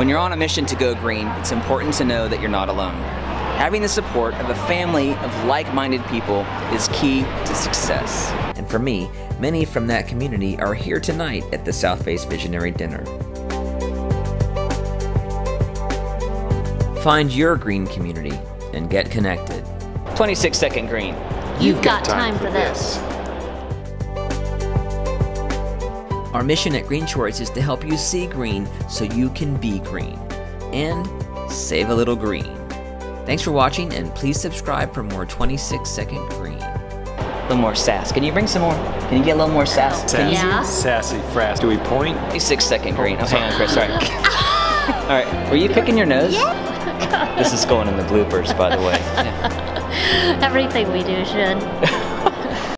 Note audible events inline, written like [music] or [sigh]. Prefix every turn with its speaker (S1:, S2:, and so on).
S1: When you're on a mission to go green, it's important to know that you're not alone. Having the support of a family of like minded people is key to success.
S2: And for me, many from that community are here tonight at the Southface Visionary Dinner. Find your green community and get connected.
S1: 26 second green.
S3: You've got time for this.
S2: Our mission at Green Choice is to help you see green so you can be green and save a little green. Thanks for watching and please subscribe for more 26 second green.
S1: A little more sass. Can you bring some more? Can you get a little more sass? Can you?
S3: Yeah.
S4: Sassy, frass. Do we point?
S1: 26 second green. Oh, hang on, Chris. Sorry. [laughs] All right. Were you picking your nose? Yeah. This is going in the bloopers, by the way. Yeah. [laughs]
S3: Everything we do should. [laughs]